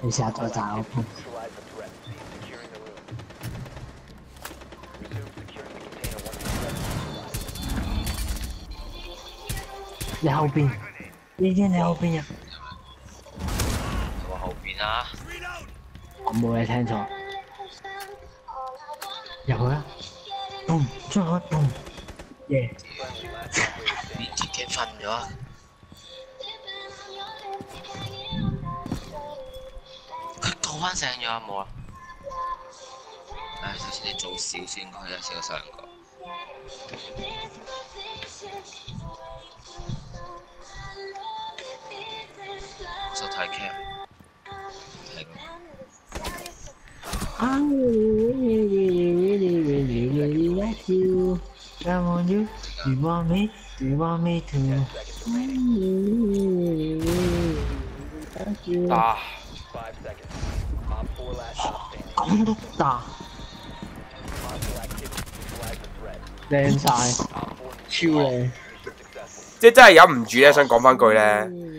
你一下做杂物后一定然后冰啊我后冰啊？我冇有听错。然后呢嗯做好耶。瞓咗啊？佢救翻醒咗啊冇啊？唉，首先你做少先，佢有少上个。我想睇 cam，睇过 I really, really, really, really, really like you. I want you. You want me? You want me to? Thank you. 啊！ Five seconds. Op 4 last stop standing. 咁都得， Hostile activity. Neutralize the threat. 靓晒， Op 4超靓。 mission successful. 即系真系忍唔住咧，想讲翻句咧。A grenade！